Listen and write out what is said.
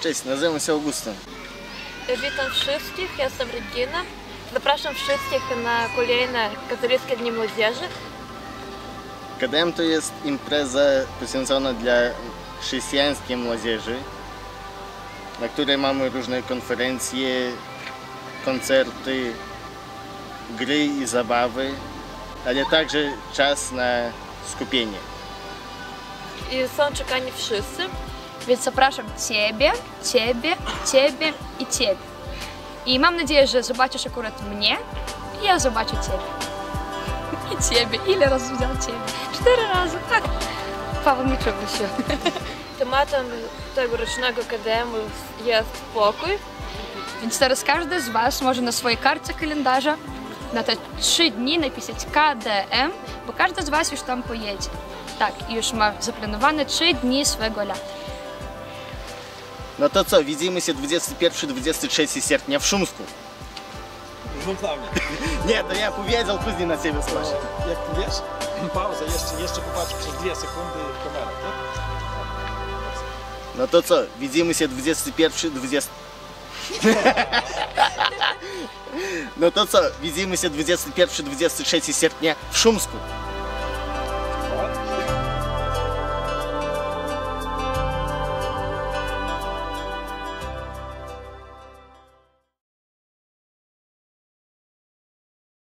Cześć, nazywam się Augustyn. Witam wszystkich, jestem Regina. Zapraszam wszystkich na kolejne katolickie dni młodzieży. KDM to jest impreza poświęcona dla chrześcijańskiej młodzieży, na której mamy różne konferencje, koncerty, gry i zabawy, ale także czas na skupienie. I są czekani wszyscy. Więc zapraszam Ciebie, Ciebie, Ciebie i Ciebie. I mam nadzieję, że zobaczysz akurat mnie i ja zobaczę Ciebie. I Ciebie. Ile razy widziałam Ciebie? Cztery razy. Tak. Paweł czuł się. Tematem tegorocznego KDM jest pokój. Więc teraz każdy z Was może na swojej karcie kalendarza na te trzy dni napisać KDM, bo każdy z Was już tam pojedzie. Tak, już ma zaplanowane trzy dni swego lata. No to co, widzimy się 21-23 sierpnia w Szumsku. Znów na mnie. Nie, to ja powiedział, później na ciebie sproszę. Jak ty wiesz? Pauza, jeszcze, jeszcze popatrz przez dwie sekundy w kamerę, tak? No to co, widzimy się 21, 20... No to co, widzimy się 21-23 sierpnia w Szumsku.